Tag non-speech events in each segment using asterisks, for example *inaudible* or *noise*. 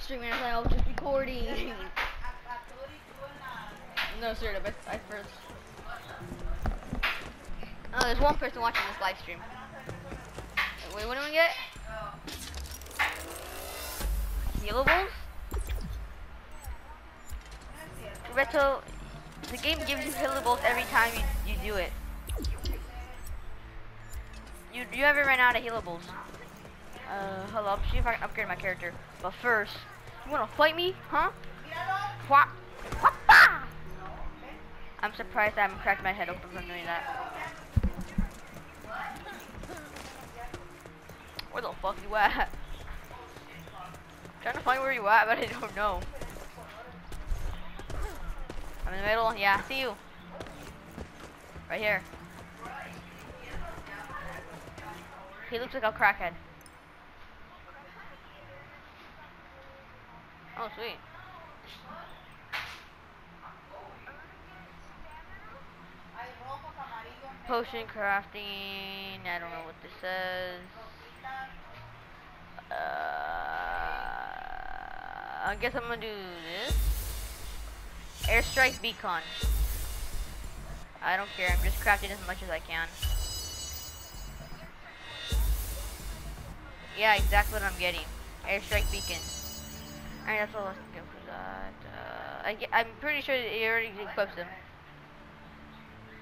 streaming. I was just recording. *laughs* *laughs* no, sir. I, I first. Oh, there's one person watching this live stream. Wait, what do we get? Healables? Reto, the game gives you healables every time you, you do it. You, you ever run out of healables? Uh, hello, see if I can upgrade my character. But first, you wanna fight me? Huh? What? I'm surprised I haven't cracked my head open from doing that. Where the fuck you at? Trying to find where you at, but I don't know. I'm in the middle. Yeah, I see you. Right here. He looks like a crackhead. Oh, sweet. Potion crafting. I don't know what this says. Uh, I guess I'm gonna do this. Airstrike beacon. I don't care. I'm just crafting as much as I can. Yeah, exactly what I'm getting. Airstrike beacon. Alright, that's all I can get for that. Uh, I get, I'm pretty sure it already equips them.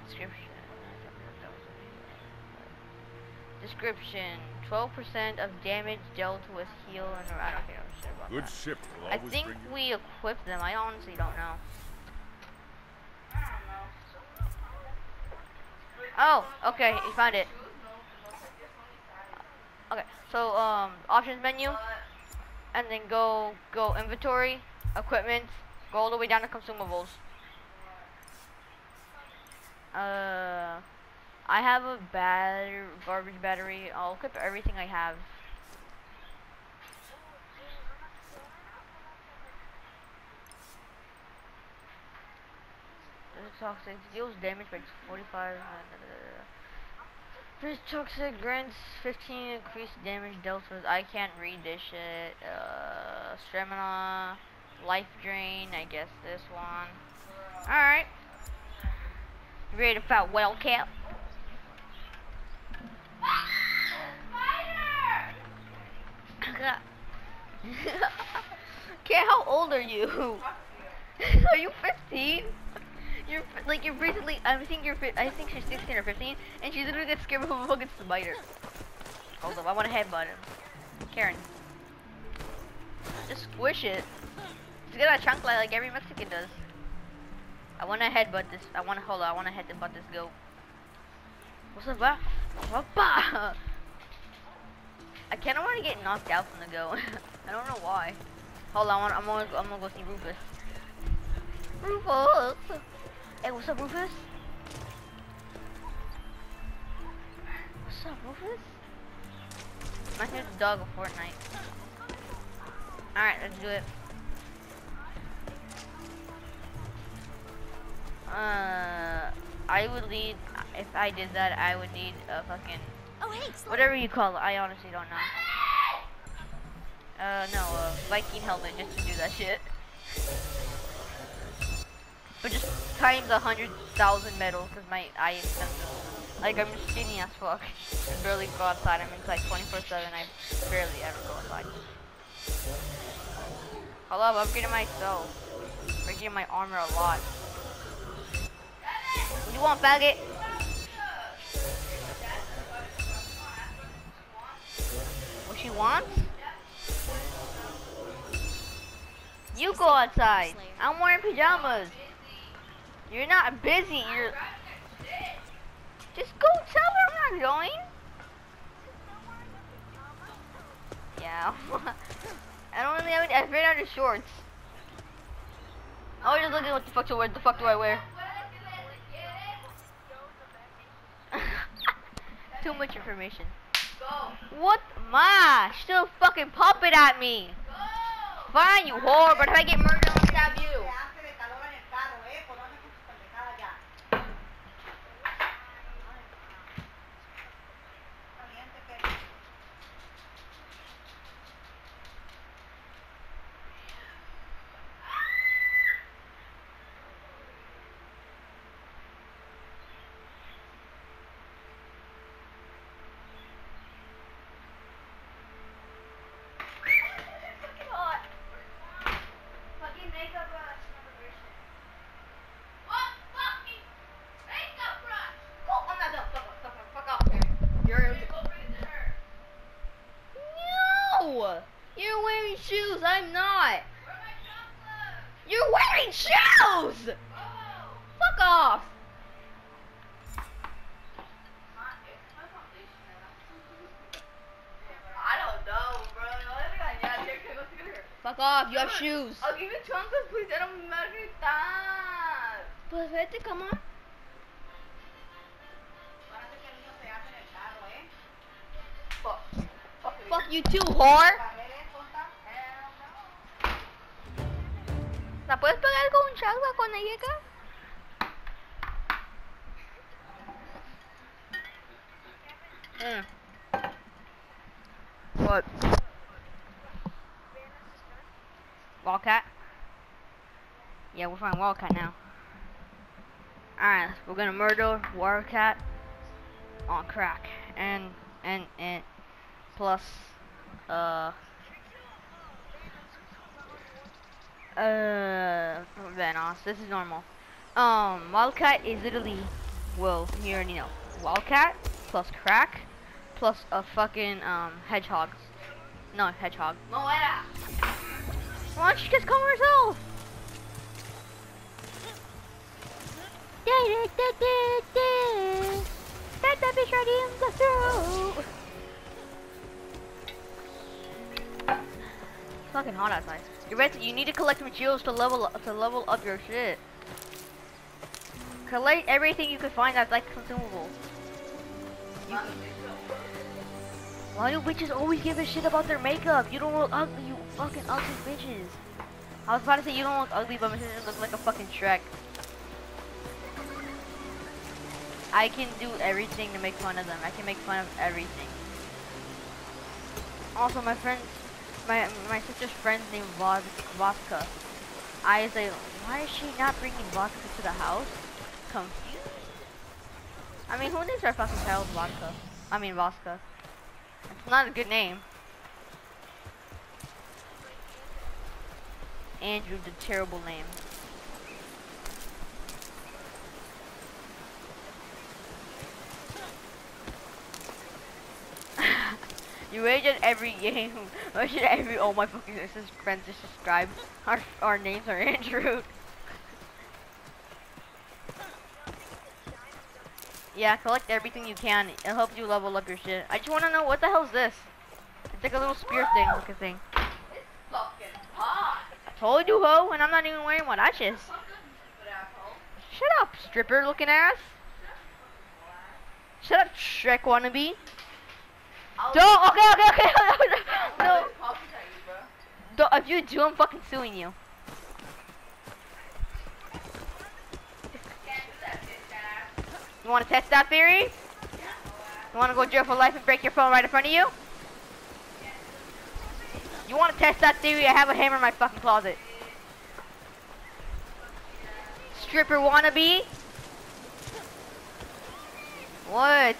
Description. Description. 12% of damage dealt with heal and I don't care about Good that. ship. I think we equipped them. I honestly don't know. Oh, okay, you found it. Okay, so um, options menu, and then go go inventory, equipment, go all the way down to consumables. Uh, I have a bad garbage battery. I'll equip everything I have. Toxic. Deals damage by 45. This toxic grants 15 increased damage dealt with. I can't read this shit. Uh, stamina, life drain. I guess this one. All right. You ready to fight Wildcat? *laughs* Okay, how old are you? *laughs* are you 15? You're like you're recently. I think you're. I think she's 16 or 15, and she literally gets scared of a fucking spider. Hold up, I want to headbutt him. Karen, just squish it. Just get a chunk like, like every Mexican does. I want to headbutt this. I want to hold on. I want to headbutt this goat. What's up? Whoppa! I kind of want to get knocked out from the goat. *laughs* I don't know why. Hold on, I'm gonna, I'm gonna go see Rufus. Rufus! Hey, what's up, Rufus? What's up, Rufus? My favorite dog of Fortnite. Alright, let's do it. Uh, I would need, if I did that, I would need a fucking, Oh, hey, whatever you call it, I honestly don't know. Uh, no, a Viking helmet just to do that shit. *laughs* But just times a hundred thousand metal, cause my eye is sensitive. Like I'm skinny as fuck. I barely go outside. I'm inside 24/7. I barely ever go outside. Up, I'm upgrading myself. I Breaking my armor a lot. You want, faggot? What she wants? You go outside. I'm wearing pajamas. You're not busy. You're. Just go tell her I'm going. Yeah. *laughs* I don't really have any. I ran out of shorts. I was just looking what the fuck to wear. The fuck do I wear? *laughs* Too much information. What? Ma, still fucking pop it at me. Fine, you whore, but if I get murdered, I'll stab you. fucking shoes! Fuck off! I don't know, bro. I think I got here. Let's get here. Fuck off, you have shoes. I'll give you chances, please. I don't matter gritar. Pues vete, come on. Fuck. Fuck. Fuck you too, whore. ¿La puedes pegar con un chagua llega? Mm. What? Wildcat? Yeah, we're finding Wildcat now. Alright, we're gonna murder Wildcat on crack. And, and, and, plus, uh, uh, Venos, this is normal. Um, Wildcat is literally, well, you already know. Wildcat plus crack plus a fucking, um, hedgehog. No, hedgehog. No. Why don't you just call herself? Fucking hot outside. You ready? You need to collect materials to level to level up your shit. Collect everything you can find that's like consumable. Why do bitches always give a shit about their makeup? You don't look ugly, you fucking ugly bitches. I was about to say you don't look ugly, but sister looks like a fucking Shrek. I can do everything to make fun of them. I can make fun of everything. Also, my friend, my my sister's friend's name Vod Vodka. I was like, why is she not bringing vodka to the house? Confused. I mean, who names their fucking child Vodka? I mean, Vodka. It's not a good name. Andrew, the terrible name. You rated every *laughs* game. Every all my fucking sister's friends just subscribe? Our our names are *laughs* Andrew. Yeah, collect everything you can. It helps you level up your shit. I just want to know what the hell is this? It's like a little spear thing looking thing. It's fucking hot. I told you, ho, and I'm not even wearing one. I just. Shut up, stripper looking ass. Shut up, Shrek wannabe. Don't. Okay, okay, okay. *laughs* No. Don't, if you do, I'm fucking suing you. You want to test that theory? You want to go jail for life and break your phone right in front of you? You want to test that theory? I have a hammer in my fucking closet. Stripper wannabe? What?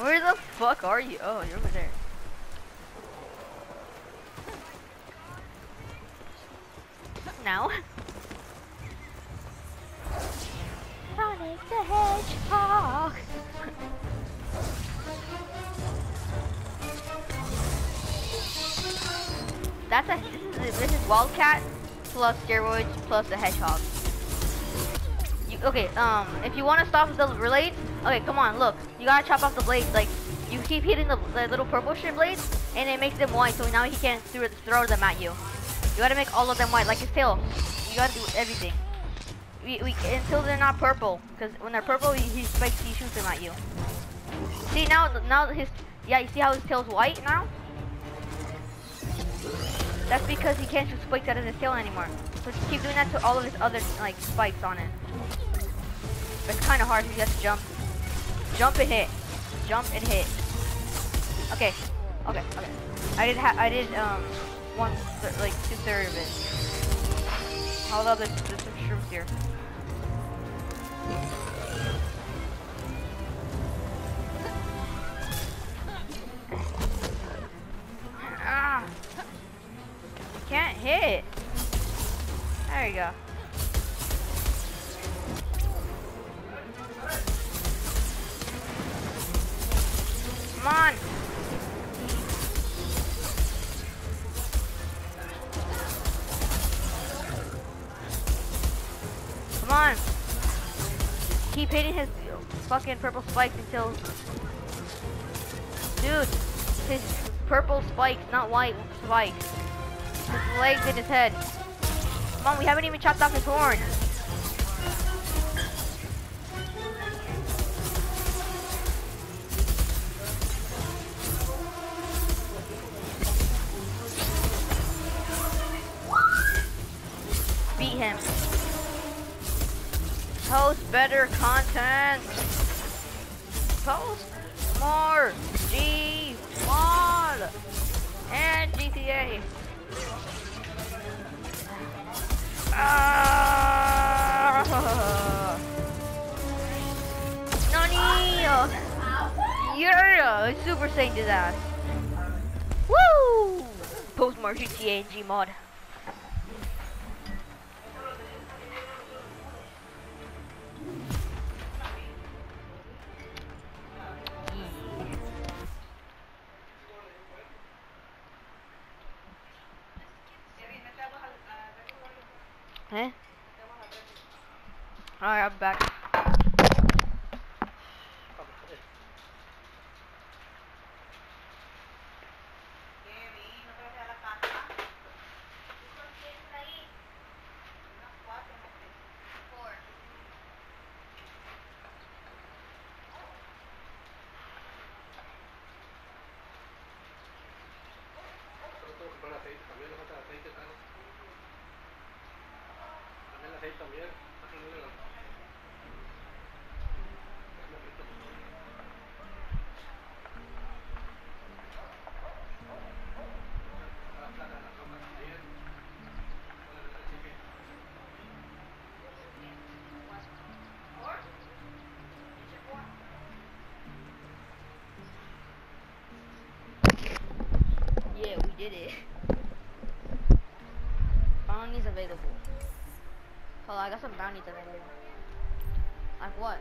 Where the fuck are you? Oh, you're over there. Now. Sonic the Hedgehog. That's a this is, this is Wildcat plus steroids plus the Hedgehog. You, okay, um, if you want to stop the blades, okay, come on, look, you gotta chop off the blades. Like, you keep hitting the, the little purple shit blades, and it makes them white, so now he can't throw, throw them at you. You gotta make all of them white, like his tail. You gotta do everything. We, we until they're not purple, because when they're purple, he, he spikes, he shoots them at you. See now, now his yeah, you see how his tail's white now? That's because he can't shoot spikes out of his tail anymore. So just keep doing that to all of his other like spikes on it. But it's kind of hard. You have to jump, jump and hit, jump and hit. Okay, okay, okay. I did ha I did um one th like two third of it. Up, there's, there's some shrooms here. Hit. There you go. Come on. Come on. Keep hitting his fucking purple spikes until... Dude, his purple spikes, not white spikes. His legs and his head. Come on, we haven't even chopped off his horn. Beat him. Post better content. Post more G mod and GTA. Ah! *laughs* Nani! Yeah! Super Saiyan his ass. Woo! Post more GTA and G Alright, I'm Yeah, we did it. Bounties available. On, I got some bounties available. Like what?